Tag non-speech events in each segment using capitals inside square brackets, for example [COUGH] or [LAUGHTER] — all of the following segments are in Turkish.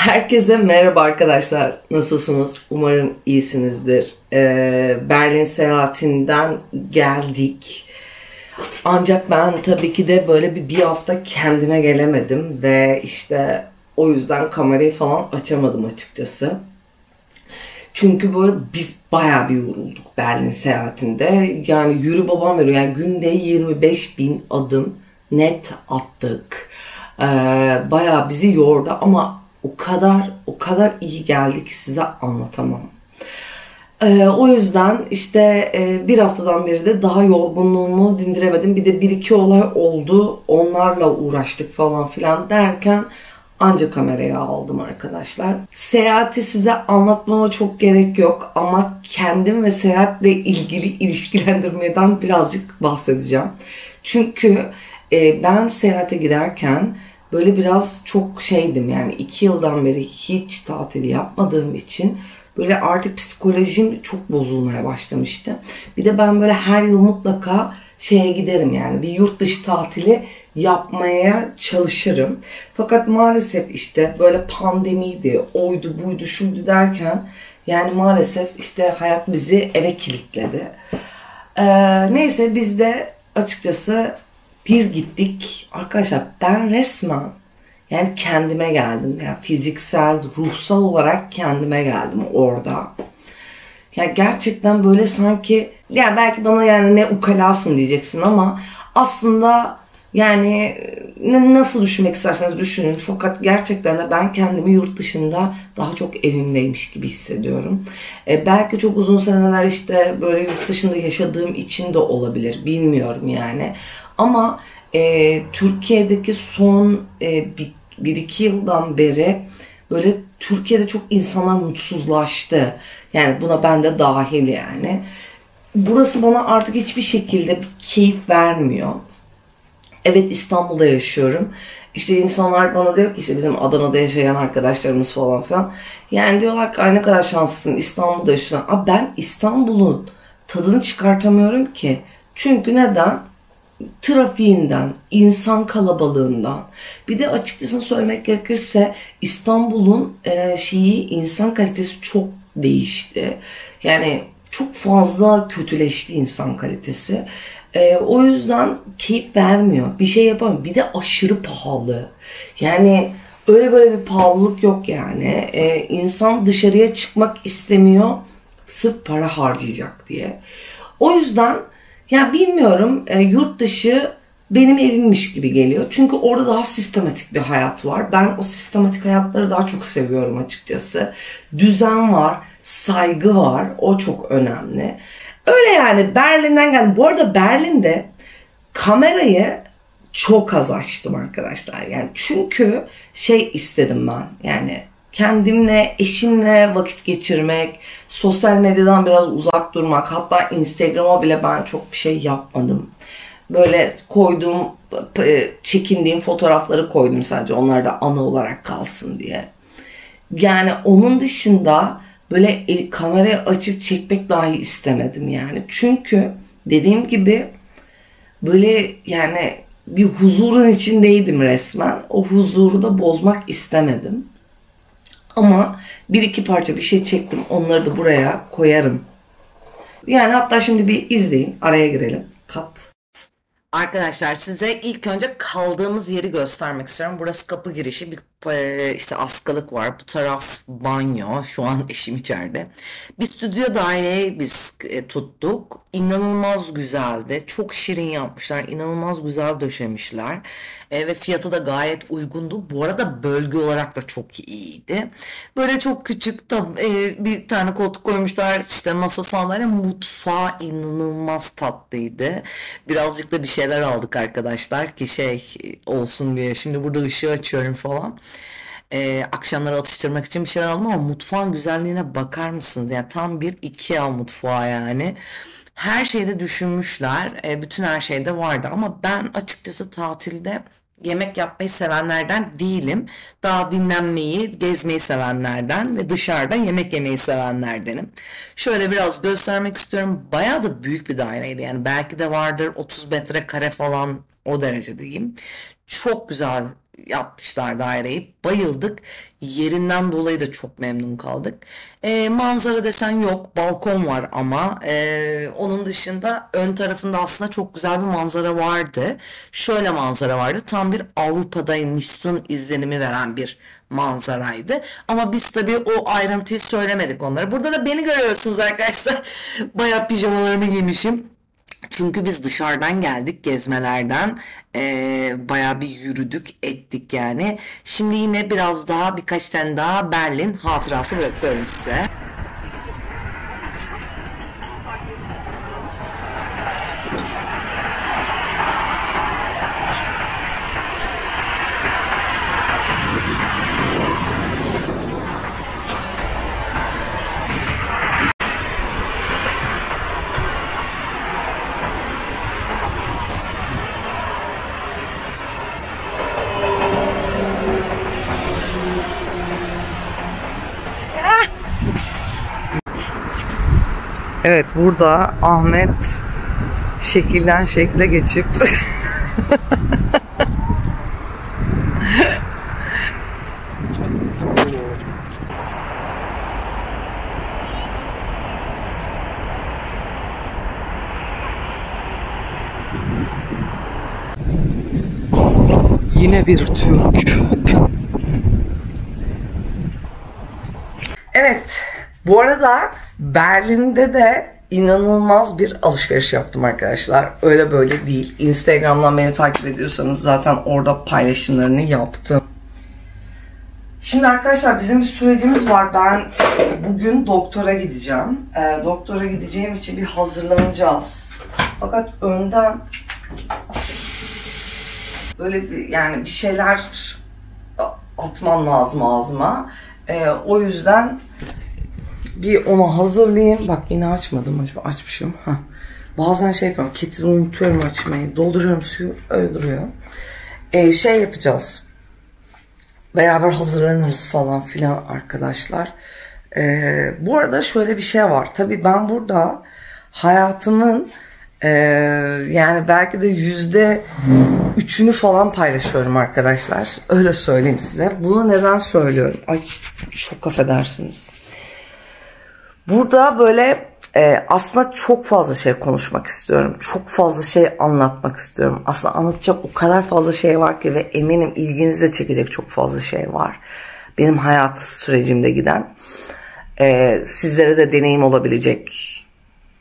Herkese merhaba arkadaşlar. Nasılsınız? Umarım iyisinizdir. Ee, Berlin seyahatinden geldik. Ancak ben tabii ki de böyle bir, bir hafta kendime gelemedim ve işte o yüzden kamerayı falan açamadım açıkçası. Çünkü böyle biz bayağı bir yorulduk Berlin seyahatinde. Yani yürü babam veriyor. Yani günde 25 bin adım net attık. Ee, bayağı bizi yordu ama o kadar o kadar iyi geldi ki size anlatamam. Ee, o yüzden işte e, bir haftadan beri de daha yorgunluğumu dindiremedim. Bir de bir iki olay oldu. Onlarla uğraştık falan filan derken ancak kameraya aldım arkadaşlar. Seyahati size anlatmama çok gerek yok ama kendim ve seyahatle ilgili [LAUGHS] ilişkilendirmeden birazcık bahsedeceğim. Çünkü e, ben seyahate giderken böyle biraz çok şeydim yani iki yıldan beri hiç tatili yapmadığım için böyle artık psikolojim çok bozulmaya başlamıştı. Bir de ben böyle her yıl mutlaka şeye giderim yani bir yurt dışı tatili yapmaya çalışırım. Fakat maalesef işte böyle pandemiydi, oydu, buydu, şuydu derken yani maalesef işte hayat bizi eve kilitledi. Ee, neyse biz de açıkçası bir gittik. Arkadaşlar ben resmen yani kendime geldim. Yani fiziksel, ruhsal olarak kendime geldim orada. Ya gerçekten böyle sanki ya belki bana yani ne ukalasın diyeceksin ama aslında yani nasıl düşünmek isterseniz düşünün. Fakat gerçekten de ben kendimi yurt dışında daha çok evimdeymiş gibi hissediyorum. E, belki çok uzun seneler işte böyle yurt dışında yaşadığım için de olabilir. Bilmiyorum yani. Ama e, Türkiye'deki son e, bir, bir iki yıldan beri böyle Türkiye'de çok insanlar mutsuzlaştı. Yani buna ben de dahil yani. Burası bana artık hiçbir şekilde bir keyif vermiyor. Evet İstanbul'da yaşıyorum. İşte insanlar bana diyor ki işte bizim Adana'da yaşayan arkadaşlarımız falan filan. Yani diyorlar ki ne kadar şanslısın İstanbul'da yaşıyorsun. Ama ben İstanbul'un tadını çıkartamıyorum ki. Çünkü neden? Trafiğinden, insan kalabalığından. Bir de açıkçası söylemek gerekirse İstanbul'un e, şeyi insan kalitesi çok değişti. Yani çok fazla kötüleşti insan kalitesi. E, o yüzden keyif vermiyor. Bir şey yapamıyor. Bir de aşırı pahalı. Yani öyle böyle bir pahalılık yok yani. E, insan dışarıya çıkmak istemiyor. Sırf para harcayacak diye. O yüzden ya bilmiyorum e, yurt dışı benim evimmiş gibi geliyor. Çünkü orada daha sistematik bir hayat var. Ben o sistematik hayatları daha çok seviyorum açıkçası. Düzen var, saygı var. O çok önemli. Öyle yani Berlin'den geldim. Bu arada Berlin'de kamerayı çok az açtım arkadaşlar. Yani çünkü şey istedim ben. Yani kendimle, eşimle vakit geçirmek, sosyal medyadan biraz uzak durmak. Hatta Instagram'a bile ben çok bir şey yapmadım. Böyle koyduğum, e, çekindiğim fotoğrafları koydum sadece. Onlar da ana olarak kalsın diye. Yani onun dışında böyle kamerayı açıp çekmek dahi istemedim yani. Çünkü dediğim gibi böyle yani bir huzurun içindeydim resmen. O huzuru da bozmak istemedim. Ama bir iki parça bir şey çektim. Onları da buraya koyarım. Yani hatta şimdi bir izleyin. Araya girelim. Kat. Arkadaşlar size ilk önce kaldığımız yeri göstermek istiyorum. Burası kapı girişi bir işte askalık var. Bu taraf banyo. Şu an eşim içeride. Bir stüdyo daireyi biz e, tuttuk. İnanılmaz güzeldi. Çok şirin yapmışlar. İnanılmaz güzel döşemişler. E, ve fiyatı da gayet uygundu. Bu arada bölge olarak da çok iyiydi. Böyle çok küçük tam e, bir tane koltuk koymuşlar. İşte masa sandalye mutfağı inanılmaz tatlıydı. Birazcık da bir şeyler aldık arkadaşlar ki şey olsun diye. Şimdi burada ışığı açıyorum falan e, akşamları atıştırmak için bir şeyler aldım ama mutfağın güzelliğine bakar mısınız? Yani tam bir Ikea mutfağı yani. Her şeyde düşünmüşler. E, bütün her şeyde vardı ama ben açıkçası tatilde yemek yapmayı sevenlerden değilim. Daha dinlenmeyi, gezmeyi sevenlerden ve dışarıda yemek yemeyi sevenlerdenim. Şöyle biraz göstermek istiyorum. Bayağı da büyük bir daireydi. Yani belki de vardır 30 metrekare falan o derece diyeyim. Çok güzel yapmışlar daireyi. Bayıldık. Yerinden dolayı da çok memnun kaldık. E, manzara desen yok. Balkon var ama e, onun dışında ön tarafında aslında çok güzel bir manzara vardı. Şöyle manzara vardı. Tam bir Avrupa'daymışsın izlenimi veren bir manzaraydı. Ama biz tabii o ayrıntıyı söylemedik onlara. Burada da beni görüyorsunuz arkadaşlar. [LAUGHS] Bayağı pijamalarımı giymişim. Çünkü biz dışarıdan geldik gezmelerden ee, baya bir yürüdük ettik yani. Şimdi yine biraz daha birkaç tane daha Berlin hatırası bırakıyorum size. Evet burada Ahmet şekilden şekle geçip Yine bir Türk. Evet. Bu arada Berlin'de de inanılmaz bir alışveriş yaptım arkadaşlar. Öyle böyle değil. Instagram'dan beni takip ediyorsanız zaten orada paylaşımlarını yaptım. Şimdi arkadaşlar bizim bir sürecimiz var. Ben bugün doktora gideceğim. Ee, doktora gideceğim için bir hazırlanacağız. Fakat önden böyle bir yani bir şeyler atmam lazım ağzıma. Ee, o yüzden bir onu hazırlayayım. Bak yine açmadım acaba açmışım. Heh. Bazen şey yapıyorum. Kettle unutuyorum açmayı. Dolduruyorum suyu. Öyle duruyor. Ee, şey yapacağız. Beraber hazırlanırız falan filan arkadaşlar. Ee, bu arada şöyle bir şey var. Tabii ben burada hayatımın e, yani belki de yüzde üçünü falan paylaşıyorum arkadaşlar. Öyle söyleyeyim size. Bunu neden söylüyorum? Ay çok affedersiniz. Burada böyle e, aslında çok fazla şey konuşmak istiyorum. Çok fazla şey anlatmak istiyorum. Aslında anlatacak o kadar fazla şey var ki ve eminim ilginizi de çekecek çok fazla şey var. Benim hayat sürecimde giden. E, sizlere de deneyim olabilecek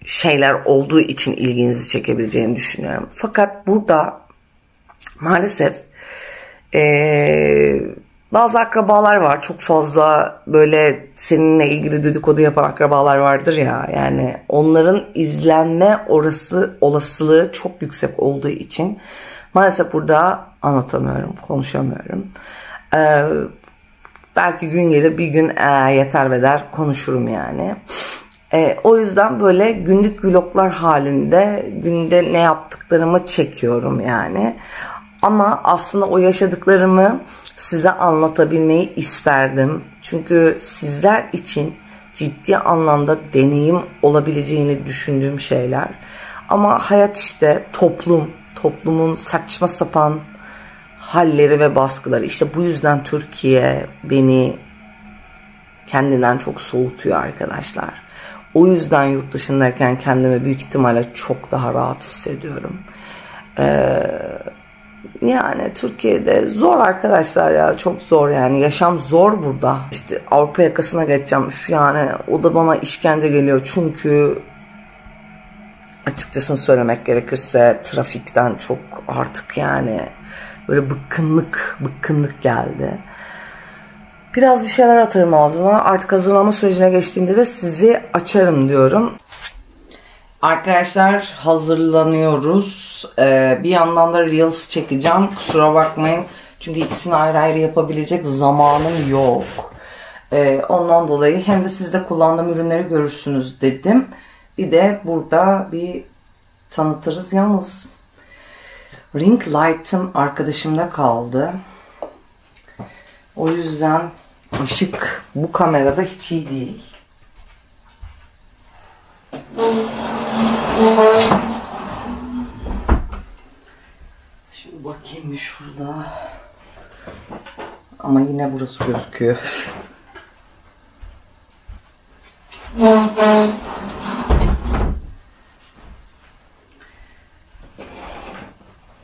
şeyler olduğu için ilginizi çekebileceğini düşünüyorum. Fakat burada maalesef eee bazı akrabalar var çok fazla böyle seninle ilgili dedikodu yapan akrabalar vardır ya yani onların izlenme orası olasılığı çok yüksek olduğu için maalesef burada anlatamıyorum konuşamıyorum. Ee, belki gün gelir bir gün ee, yeter ve der konuşurum yani. E, o yüzden böyle günlük vloglar halinde günde ne yaptıklarımı çekiyorum yani ama aslında o yaşadıklarımı size anlatabilmeyi isterdim. Çünkü sizler için ciddi anlamda deneyim olabileceğini düşündüğüm şeyler. Ama hayat işte toplum, toplumun saçma sapan halleri ve baskıları. İşte bu yüzden Türkiye beni kendinden çok soğutuyor arkadaşlar. O yüzden yurt dışındayken kendimi büyük ihtimalle çok daha rahat hissediyorum. Ee, yani Türkiye'de zor arkadaşlar ya çok zor yani yaşam zor burada. İşte Avrupa yakasına geçeceğim Üf yani o da bana işkence geliyor çünkü açıkçası söylemek gerekirse trafikten çok artık yani böyle bıkkınlık bıkkınlık geldi. Biraz bir şeyler atarım ağzıma. Artık hazırlama sürecine geçtiğimde de sizi açarım diyorum. Arkadaşlar hazırlanıyoruz. Ee, bir yandan da Reels çekeceğim. Kusura bakmayın. Çünkü ikisini ayrı ayrı yapabilecek zamanım yok. Ee, ondan dolayı hem de sizde kullandığım ürünleri görürsünüz dedim. Bir de burada bir tanıtırız. Yalnız ring light'ım arkadaşımda kaldı. O yüzden ışık bu kamerada hiç iyi değil. Şimdi bakayım bir şurada. Ama yine burası gözüküyor.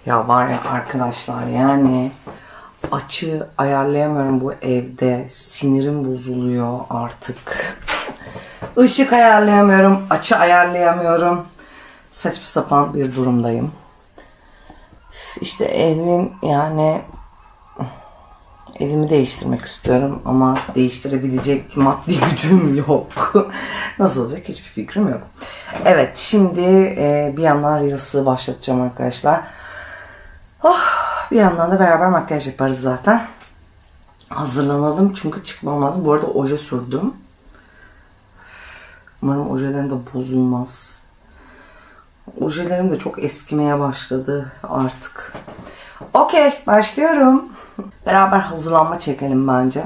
Ya var ya arkadaşlar yani açı ayarlayamıyorum bu evde. Sinirim bozuluyor artık. Işık ayarlayamıyorum, açı ayarlayamıyorum. Saçma sapan bir durumdayım. İşte evin yani evimi değiştirmek istiyorum ama değiştirebilecek maddi [LAUGHS] gücüm yok. Nasıl olacak hiçbir fikrim yok. Evet şimdi e, bir yandan Reels'ı başlatacağım arkadaşlar. Oh, bir yandan da beraber makyaj yaparız zaten. Hazırlanalım çünkü çıkmam lazım. Bu arada oje sürdüm. Umarım ojelerim de bozulmaz. Ojelerim de çok eskimeye başladı artık. Okey başlıyorum. Beraber hazırlanma çekelim bence.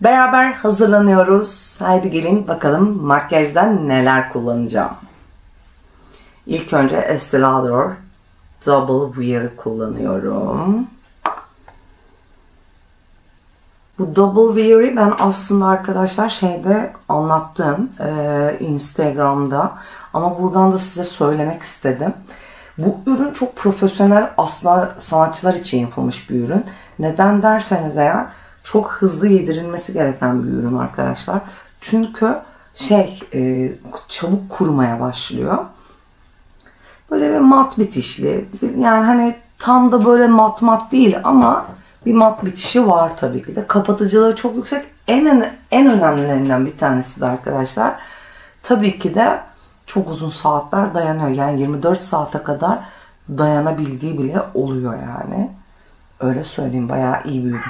Beraber hazırlanıyoruz. Haydi gelin bakalım makyajdan neler kullanacağım. İlk önce Estee Lauder Double Wear kullanıyorum. Bu Double Wear'i ben aslında arkadaşlar şeyde anlattım e, Instagram'da ama buradan da size söylemek istedim. Bu ürün çok profesyonel aslında sanatçılar için yapılmış bir ürün. Neden derseniz eğer çok hızlı yedirilmesi gereken bir ürün arkadaşlar. Çünkü şey e, çabuk kurumaya başlıyor. Böyle bir mat bitişli. Yani hani tam da böyle mat mat değil ama bir mat bitişi var tabii ki de. Kapatıcıları çok yüksek. En en önemlilerinden bir tanesi de arkadaşlar. Tabii ki de çok uzun saatler dayanıyor. Yani 24 saate kadar dayanabildiği bile oluyor yani. Öyle söyleyeyim bayağı iyi bir ürün.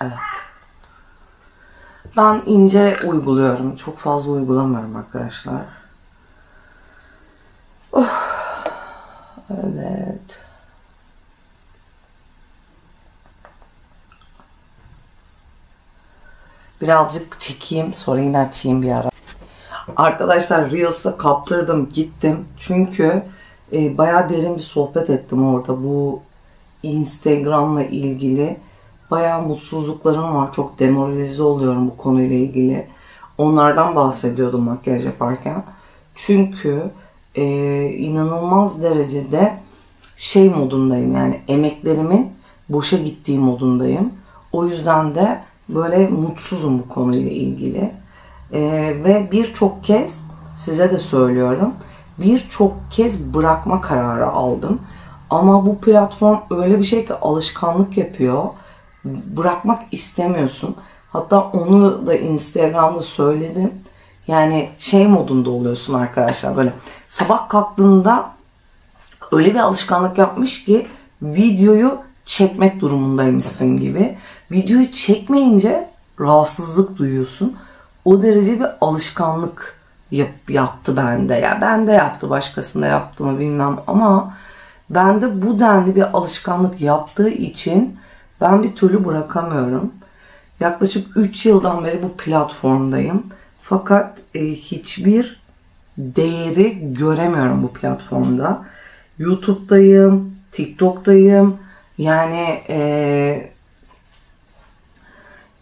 Evet. Ben ince uyguluyorum. Çok fazla uygulamıyorum arkadaşlar. Oh. Evet. Birazcık çekeyim sonra yine açayım bir ara. Arkadaşlar Reels'a kaptırdım gittim. Çünkü e, bayağı derin bir sohbet ettim orada. Bu Instagram'la ilgili bayağı mutsuzluklarım var. Çok demoralize oluyorum bu konuyla ilgili. Onlardan bahsediyordum makyaj yaparken. Çünkü e, inanılmaz derecede şey modundayım yani emeklerimin boşa gittiği modundayım. O yüzden de böyle mutsuzum bu konuyla ilgili. E, ve birçok kez size de söylüyorum birçok kez bırakma kararı aldım. Ama bu platform öyle bir şey ki alışkanlık yapıyor. Bırakmak istemiyorsun. Hatta onu da Instagram'da söyledim. Yani şey modunda oluyorsun arkadaşlar böyle sabah kalktığında öyle bir alışkanlık yapmış ki videoyu çekmek durumundaymışsın gibi. Videoyu çekmeyince rahatsızlık duyuyorsun. O derece bir alışkanlık yap, yaptı bende. Ya yani ben yaptı başkasında yaptı mı bilmem ama bende bu denli bir alışkanlık yaptığı için ben bir türlü bırakamıyorum. Yaklaşık 3 yıldan beri bu platformdayım. Fakat e, hiçbir değeri göremiyorum bu platformda. YouTube'dayım, TikTok'tayım. Yani e,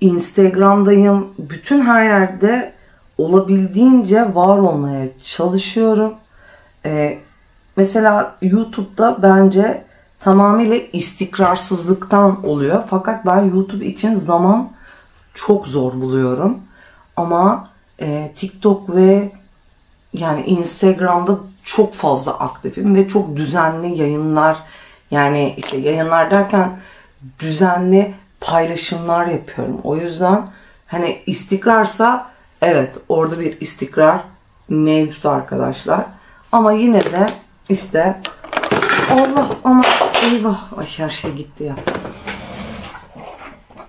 Instagram'dayım. Bütün her yerde olabildiğince var olmaya çalışıyorum. Ee, mesela YouTube'da bence tamamıyla istikrarsızlıktan oluyor. Fakat ben YouTube için zaman çok zor buluyorum. Ama e, TikTok ve yani Instagram'da çok fazla aktifim ve çok düzenli yayınlar yani işte yayınlar derken düzenli paylaşımlar yapıyorum. O yüzden hani istikrarsa Evet orada bir istikrar mevcut arkadaşlar. Ama yine de işte Allah ama eyvah ay her şey gitti ya.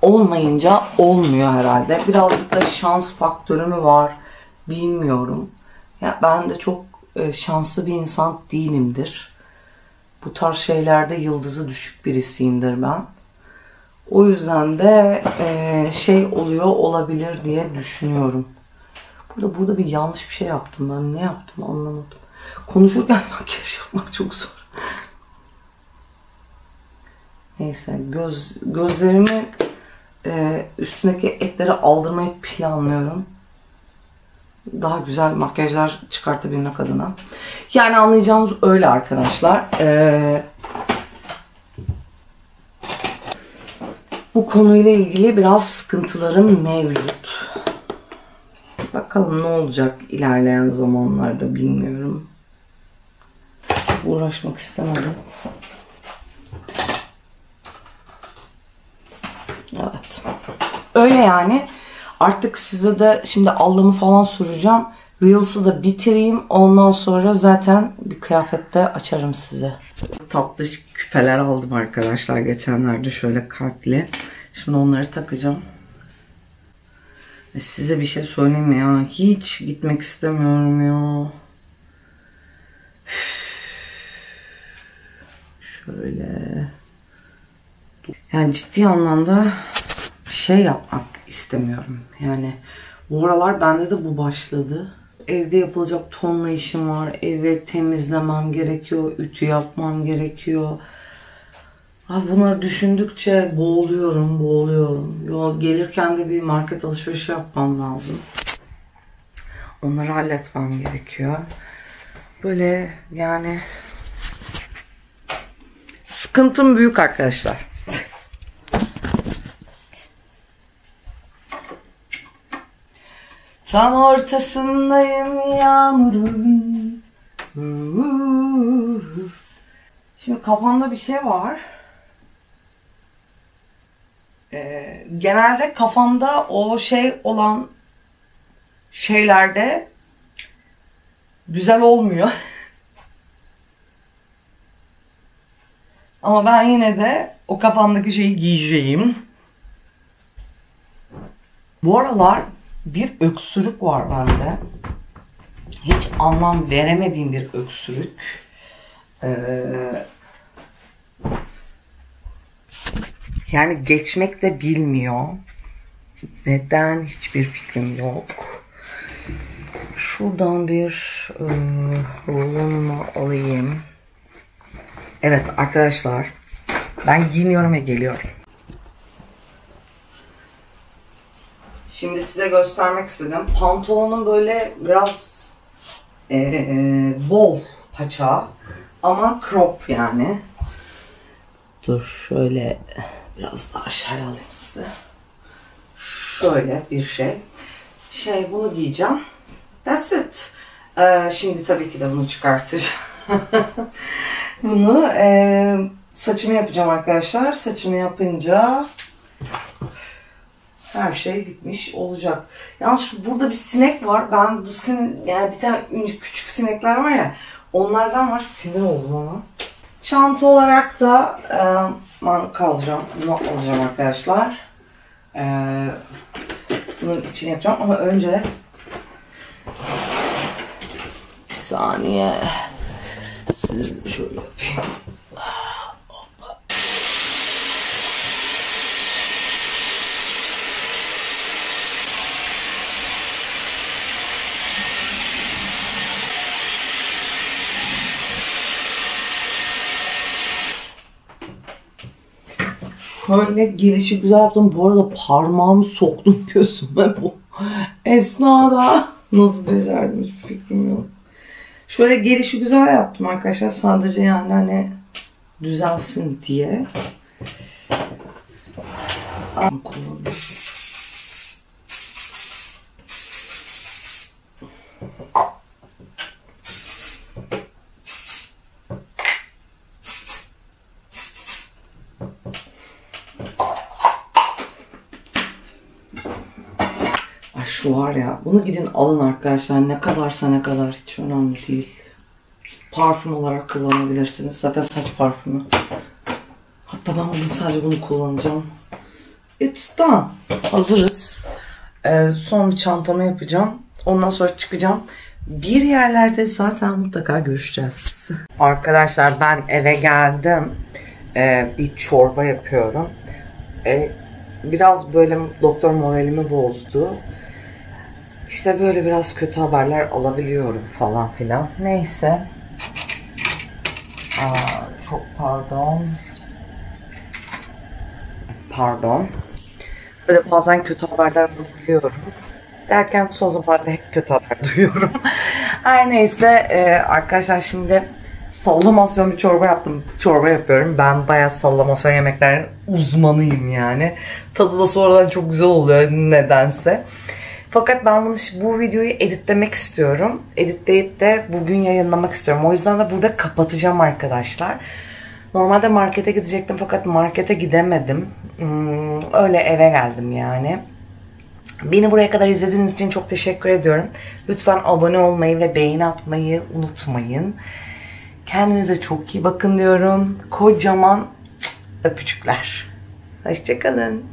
Olmayınca olmuyor herhalde. Birazcık da şans faktörü mü var bilmiyorum. Ya ben de çok e, şanslı bir insan değilimdir. Bu tarz şeylerde yıldızı düşük birisiyimdir ben. O yüzden de e, şey oluyor olabilir diye düşünüyorum. Burada burada bir yanlış bir şey yaptım ben. Ne yaptım anlamadım. Konuşurken [LAUGHS] makyaj yapmak çok zor. Neyse göz gözlerimi e, üstündeki etleri aldırmayı planlıyorum. Daha güzel makyajlar çıkartabilmek adına. Yani anlayacağımız öyle arkadaşlar. Ee, bu konuyla ilgili biraz sıkıntılarım mevcut. Bakalım ne olacak ilerleyen zamanlarda bilmiyorum. Çok uğraşmak istemedim. Evet. Öyle yani. Artık size de şimdi allımı falan süreceğim. Reels'ı da bitireyim. Ondan sonra zaten bir kıyafette açarım size. Tatlı küpeler aldım arkadaşlar geçenlerde şöyle kalpli. Şimdi onları takacağım. E, size bir şey söyleyeyim ya? Hiç gitmek istemiyorum ya. [SIGHS] Şöyle. Yani ciddi anlamda bir şey yapmak istemiyorum. Yani bu aralar bende de bu başladı. Evde yapılacak tonla işim var. Evi temizlemem gerekiyor. Ütü yapmam gerekiyor. Abi bunları düşündükçe boğuluyorum, boğuluyorum. Yo, gelirken de bir market alışverişi yapmam lazım. Onları halletmem gerekiyor. Böyle yani sıkıntım büyük arkadaşlar. Tam ortasındayım yağmurun. Şimdi kafamda bir şey var. Ee, genelde kafamda o şey olan şeylerde güzel olmuyor. [LAUGHS] Ama ben yine de o kafamdaki şeyi giyeceğim. Bu aralar bir öksürük var bende. Hiç anlam veremediğim bir öksürük. Ee, yani geçmek de bilmiyor. Neden hiçbir fikrim yok. Şuradan bir e, rolonumu alayım. Evet arkadaşlar ben giyiniyorum ve geliyorum. Şimdi size göstermek istedim. Pantolonun böyle biraz e, e, bol paça ama crop yani. Dur şöyle biraz daha aşağıya alayım size. Şöyle bir şey. Şey bunu giyeceğim. That's it. Ee, şimdi tabii ki de bunu çıkartacağım. [LAUGHS] bunu e, saçımı yapacağım arkadaşlar. Saçımı yapınca her şey bitmiş olacak. Yalnız şu burada bir sinek var. Ben bu sin yani bir tane küçük sinekler var ya onlardan var sinir oldum ona. Çanta olarak da e, ben kalacağım. Bunu alacağım arkadaşlar. E, bunun için yapacağım ama önce bir saniye sizi şöyle yapayım. Şöyle gelişi güzel yaptım. Bu arada parmağımı soktum [LAUGHS] gözüme bu esnada. Nasıl becerdim hiç fikrim yok. Şöyle gelişi güzel yaptım arkadaşlar. Sadece yani hani düzelsin diye. Kullanıyorum. Şu var ya bunu gidin alın arkadaşlar ne kadarsa ne kadar hiç önemli değil. Parfüm olarak kullanabilirsiniz. Zaten saç parfümü. Hatta ben bugün sadece bunu kullanacağım. It's done. Hazırız. Ee, son bir çantamı yapacağım. Ondan sonra çıkacağım. Bir yerlerde zaten mutlaka görüşeceğiz. Arkadaşlar ben eve geldim. Ee, bir çorba yapıyorum. Ee, biraz böyle doktor moralimi bozdu. İşte böyle biraz kötü haberler alabiliyorum falan filan. Neyse. Aa, çok pardon. pardon. Böyle bazen kötü haberler duyuyorum. Derken son zamanlarda hep kötü haber [LAUGHS] duyuyorum. Her neyse e, arkadaşlar şimdi sallamasyon bir çorba yaptım. Çorba yapıyorum. Ben bayağı sallamasyon yemeklerin uzmanıyım yani. Tadı da sonradan çok güzel oluyor nedense. Fakat ben bunu bu videoyu editlemek istiyorum. Editleyip de bugün yayınlamak istiyorum. O yüzden de burada kapatacağım arkadaşlar. Normalde markete gidecektim fakat markete gidemedim. Hmm, öyle eve geldim yani. Beni buraya kadar izlediğiniz için çok teşekkür ediyorum. Lütfen abone olmayı ve beğeni atmayı unutmayın. Kendinize çok iyi bakın diyorum. Kocaman öpücükler. Hoşçakalın.